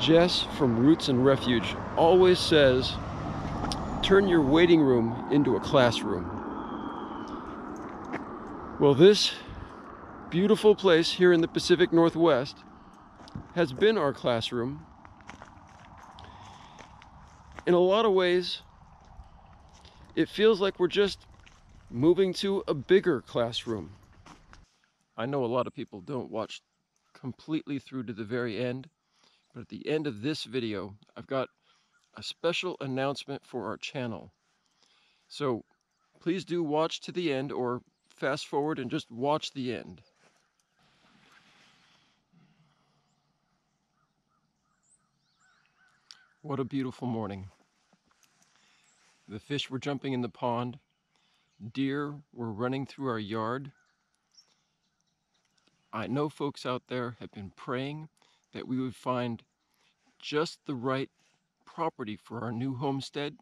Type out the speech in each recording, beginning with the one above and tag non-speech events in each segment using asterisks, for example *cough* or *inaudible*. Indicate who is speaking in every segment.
Speaker 1: Jess from Roots and Refuge always says, turn your waiting room into a classroom. Well, this beautiful place here in the Pacific Northwest has been our classroom. In a lot of ways, it feels like we're just moving to a bigger classroom. I know a lot of people don't watch completely through to the very end, but at the end of this video, I've got a special announcement for our channel. So please do watch to the end or fast forward and just watch the end. What a beautiful morning. The fish were jumping in the pond. Deer were running through our yard. I know folks out there have been praying that we would find just the right property for our new homestead.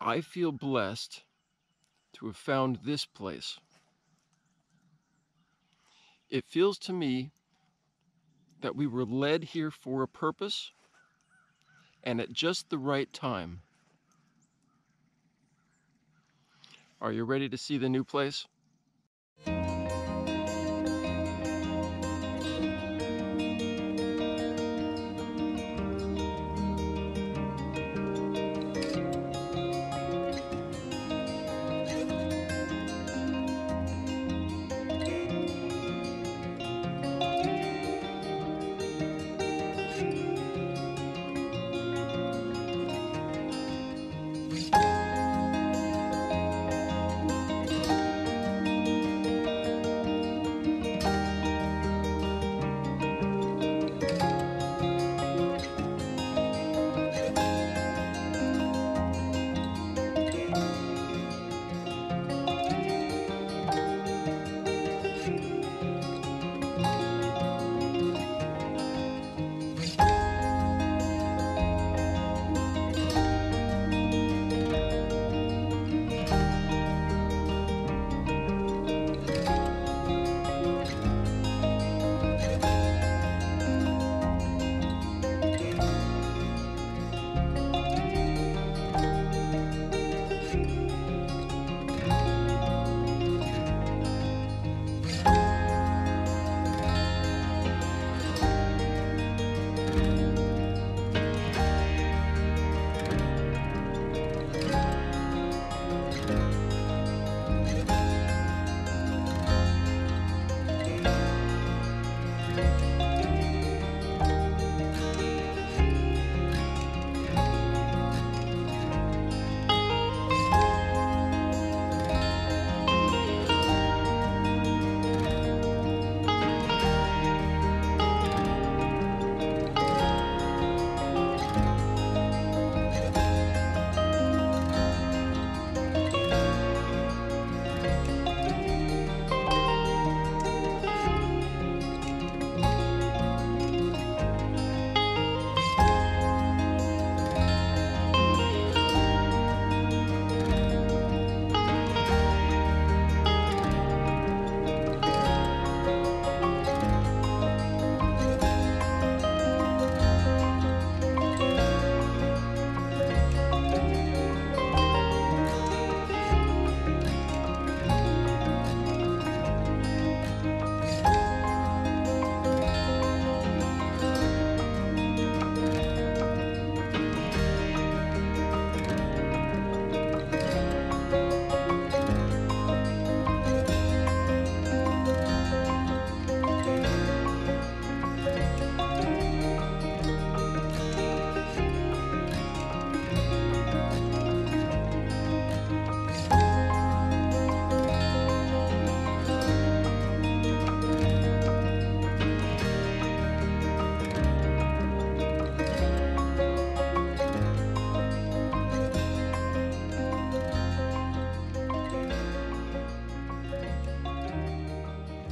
Speaker 1: I feel blessed to have found this place. It feels to me that we were led here for a purpose and at just the right time. Are you ready to see the new place?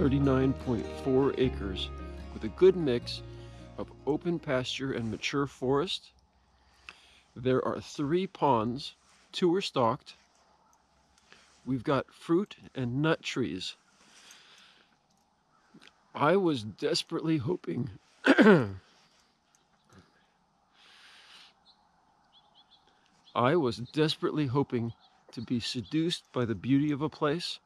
Speaker 1: 39.4 acres with a good mix of open pasture and mature forest. There are three ponds, two are stocked. We've got fruit and nut trees. I was desperately hoping *coughs* I was desperately hoping to be seduced by the beauty of a place,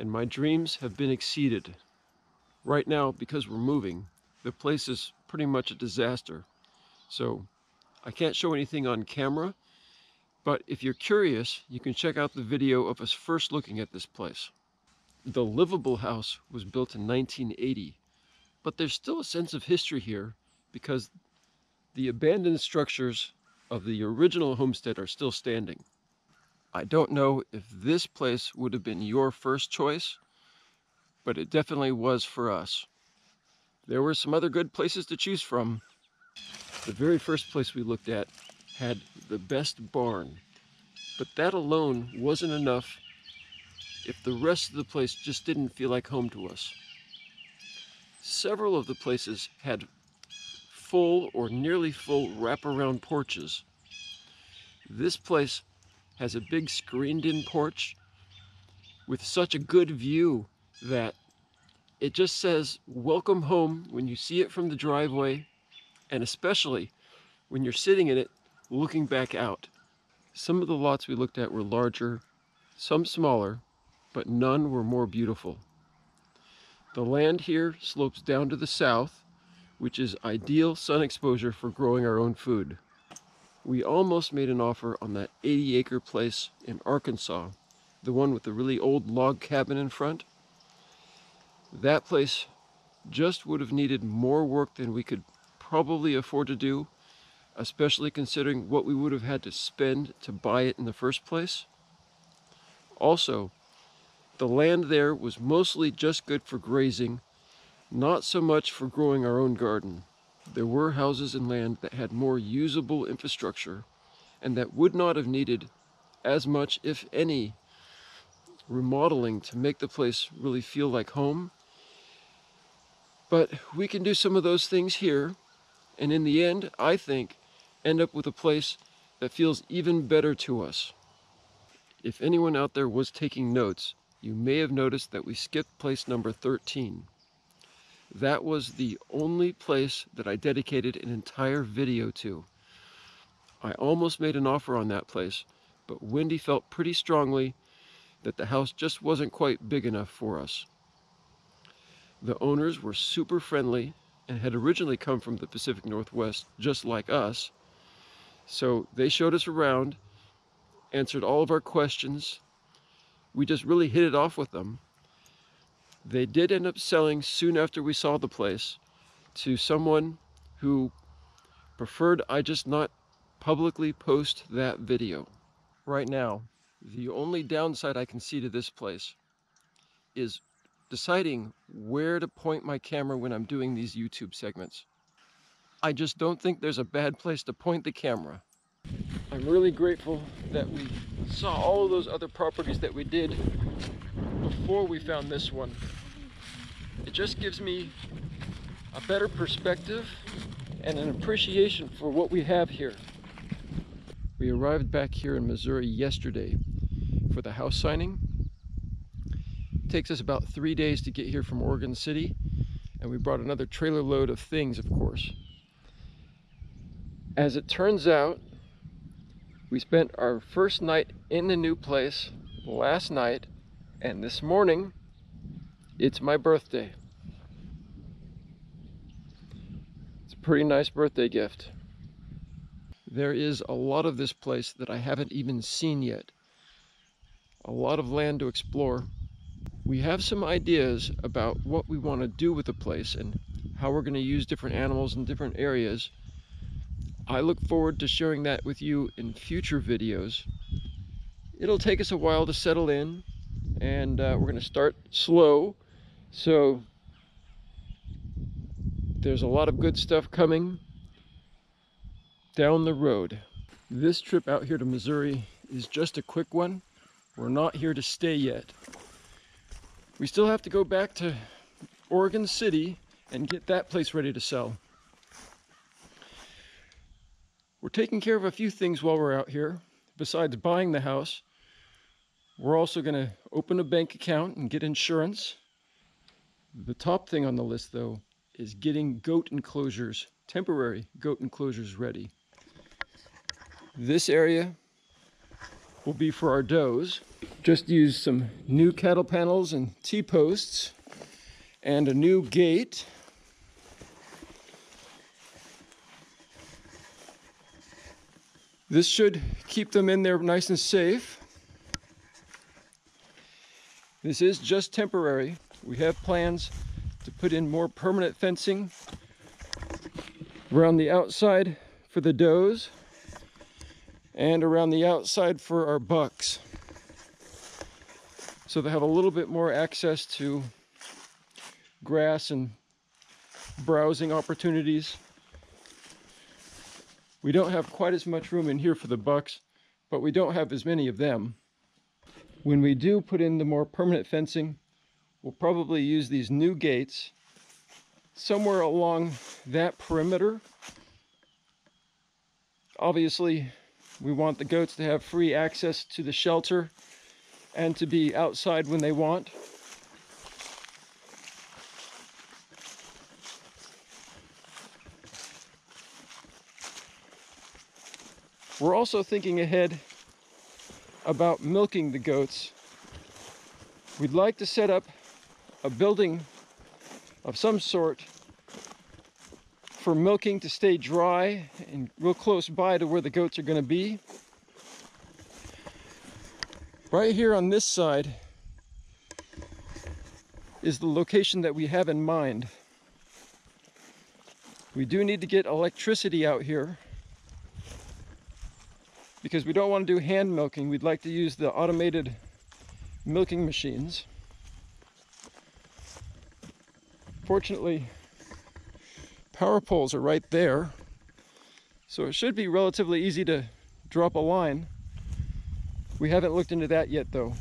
Speaker 1: and my dreams have been exceeded. Right now, because we're moving, the place is pretty much a disaster. So I can't show anything on camera, but if you're curious, you can check out the video of us first looking at this place. The livable house was built in 1980, but there's still a sense of history here because the abandoned structures of the original homestead are still standing. I don't know if this place would have been your first choice, but it definitely was for us. There were some other good places to choose from. The very first place we looked at had the best barn, but that alone wasn't enough if the rest of the place just didn't feel like home to us. Several of the places had full or nearly full wraparound porches. This place has a big screened in porch with such a good view that it just says welcome home when you see it from the driveway and especially when you're sitting in it looking back out. Some of the lots we looked at were larger, some smaller, but none were more beautiful. The land here slopes down to the south, which is ideal sun exposure for growing our own food. We almost made an offer on that 80 acre place in Arkansas, the one with the really old log cabin in front. That place just would have needed more work than we could probably afford to do, especially considering what we would have had to spend to buy it in the first place. Also, the land there was mostly just good for grazing, not so much for growing our own garden. There were houses and land that had more usable infrastructure and that would not have needed as much, if any, remodeling to make the place really feel like home. But we can do some of those things here, and in the end, I think, end up with a place that feels even better to us. If anyone out there was taking notes, you may have noticed that we skipped place number 13. That was the only place that I dedicated an entire video to. I almost made an offer on that place, but Wendy felt pretty strongly that the house just wasn't quite big enough for us. The owners were super friendly and had originally come from the Pacific Northwest just like us. So they showed us around, answered all of our questions, we just really hit it off with them. They did end up selling soon after we saw the place to someone who preferred I just not publicly post that video. Right now, the only downside I can see to this place is deciding where to point my camera when I'm doing these YouTube segments. I just don't think there's a bad place to point the camera. I'm really grateful that we saw all of those other properties that we did before we found this one. It just gives me a better perspective and an appreciation for what we have here. We arrived back here in Missouri yesterday for the house signing. It takes us about three days to get here from Oregon City, and we brought another trailer load of things, of course. As it turns out, we spent our first night in the new place last night, and this morning it's my birthday. It's a pretty nice birthday gift. There is a lot of this place that I haven't even seen yet. A lot of land to explore. We have some ideas about what we want to do with the place and how we're going to use different animals in different areas. I look forward to sharing that with you in future videos. It'll take us a while to settle in and uh, we're going to start slow. So there's a lot of good stuff coming down the road. This trip out here to Missouri is just a quick one. We're not here to stay yet. We still have to go back to Oregon City and get that place ready to sell. We're taking care of a few things while we're out here. Besides buying the house, we're also going to open a bank account and get insurance. The top thing on the list, though, is getting goat enclosures, temporary goat enclosures ready. This area will be for our does. Just use some new cattle panels and T-posts and a new gate. This should keep them in there nice and safe. This is just temporary. We have plans to put in more permanent fencing around the outside for the does and around the outside for our bucks. So they have a little bit more access to grass and browsing opportunities. We don't have quite as much room in here for the bucks, but we don't have as many of them. When we do put in the more permanent fencing, we'll probably use these new gates somewhere along that perimeter. Obviously, we want the goats to have free access to the shelter and to be outside when they want. We're also thinking ahead about milking the goats. We'd like to set up a building of some sort for milking to stay dry and real close by to where the goats are going to be. Right here on this side is the location that we have in mind. We do need to get electricity out here because we don't want to do hand milking. We'd like to use the automated milking machines. Fortunately, power poles are right there. So it should be relatively easy to drop a line. We haven't looked into that yet though.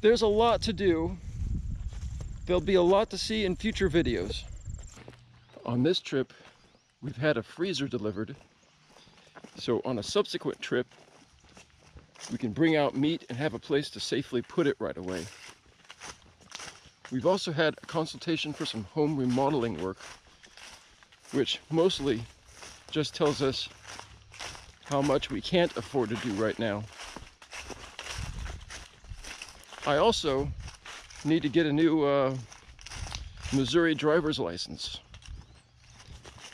Speaker 1: There's a lot to do. There'll be a lot to see in future videos. On this trip, we've had a freezer delivered so on a subsequent trip, we can bring out meat and have a place to safely put it right away. We've also had a consultation for some home remodeling work, which mostly just tells us how much we can't afford to do right now. I also need to get a new uh, Missouri driver's license.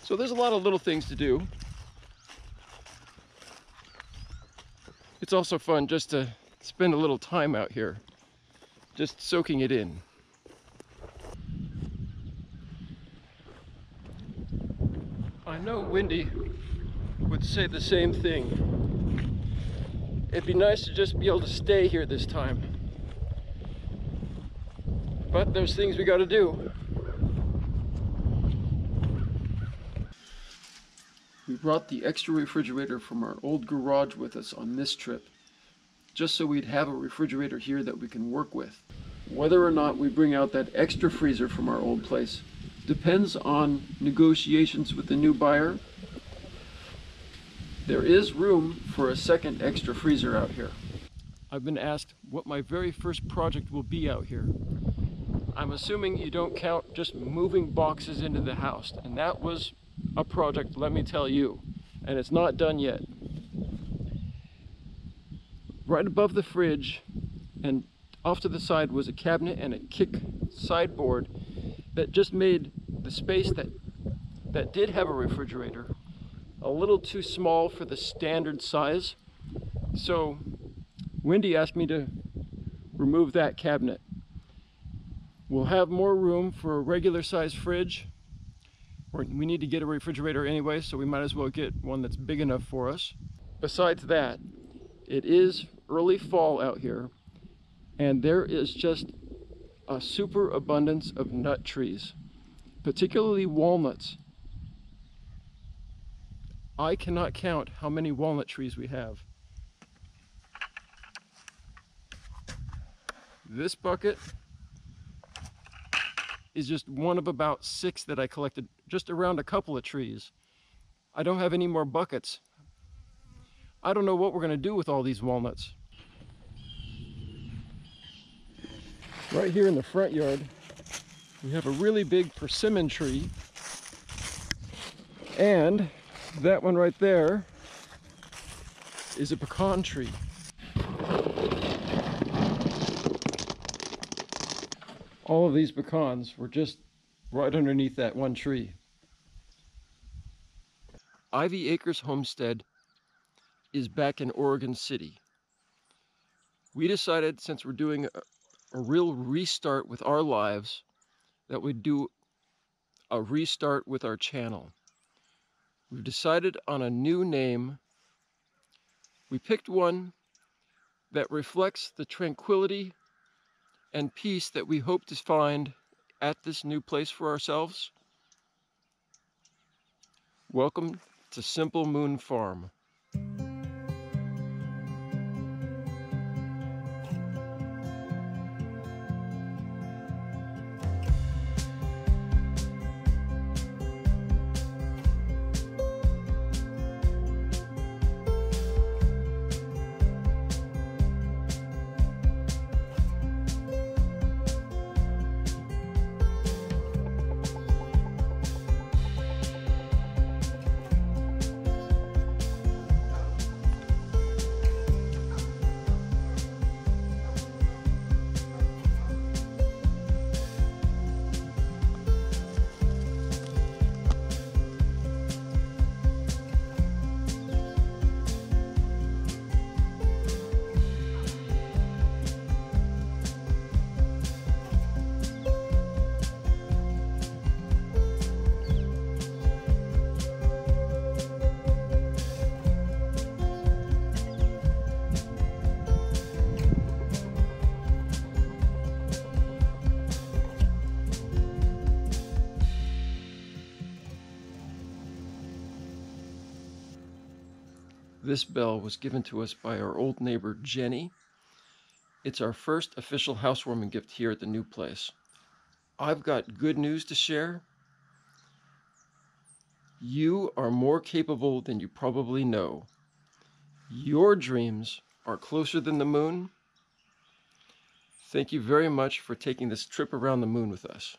Speaker 1: So there's a lot of little things to do. It's also fun just to spend a little time out here, just soaking it in. I know Wendy would say the same thing. It'd be nice to just be able to stay here this time. But there's things we gotta do. We brought the extra refrigerator from our old garage with us on this trip, just so we'd have a refrigerator here that we can work with. Whether or not we bring out that extra freezer from our old place depends on negotiations with the new buyer. There is room for a second extra freezer out here. I've been asked what my very first project will be out here. I'm assuming you don't count just moving boxes into the house, and that was a project, let me tell you, and it's not done yet. Right above the fridge and off to the side was a cabinet and a kick sideboard that just made the space that that did have a refrigerator a little too small for the standard size. So Wendy asked me to remove that cabinet. We'll have more room for a regular size fridge we need to get a refrigerator anyway, so we might as well get one that's big enough for us. Besides that, it is early fall out here, and there is just a super abundance of nut trees, particularly walnuts. I cannot count how many walnut trees we have. This bucket is just one of about six that I collected just around a couple of trees. I don't have any more buckets. I don't know what we're going to do with all these walnuts. Right here in the front yard, We have a really big persimmon tree. And that one right there is a pecan tree. All of these pecans were just right underneath that one tree. Ivy Acres Homestead is back in Oregon City. We decided since we're doing a, a real restart with our lives that we'd do a restart with our channel. We've decided on a new name. We picked one that reflects the tranquility and peace that we hope to find at this new place for ourselves. Welcome to Simple Moon Farm. This bell was given to us by our old neighbor Jenny. It's our first official housewarming gift here at the new place. I've got good news to share. You are more capable than you probably know. Your dreams are closer than the moon. Thank you very much for taking this trip around the moon with us.